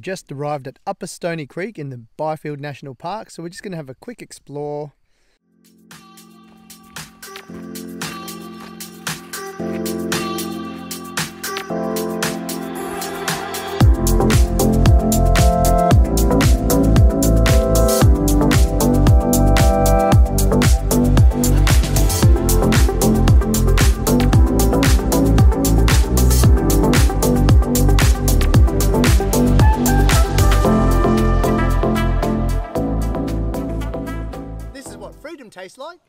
just arrived at Upper Stony Creek in the Byfield National Park, so we're just going to have a quick explore. Tastes like.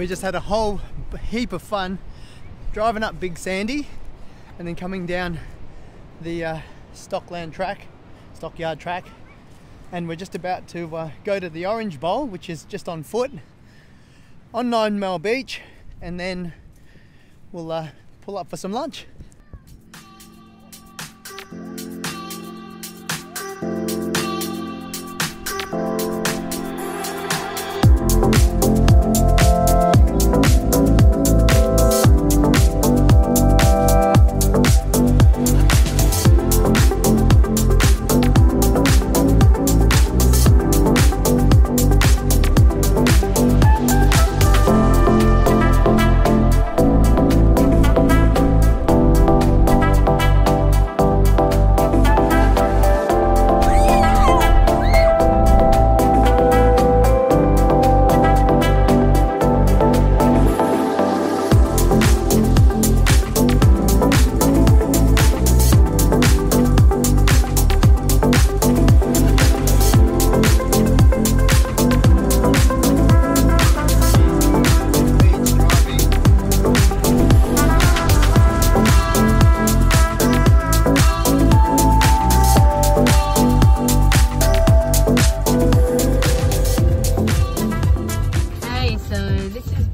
We just had a whole heap of fun driving up Big Sandy and then coming down the uh, Stockland track, Stockyard track. And we're just about to uh, go to the Orange Bowl, which is just on foot on Nine Mile Beach, and then we'll uh, pull up for some lunch.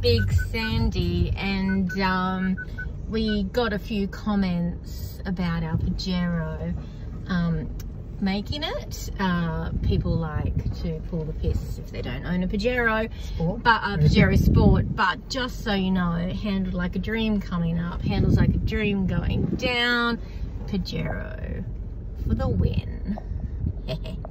Big Sandy, and um, we got a few comments about our Pajero um, making it. Uh, people like to pull the piss if they don't own a Pajero, Sport. but uh, Pajero Sport. But just so you know, handled like a dream coming up, handles like a dream going down. Pajero for the win.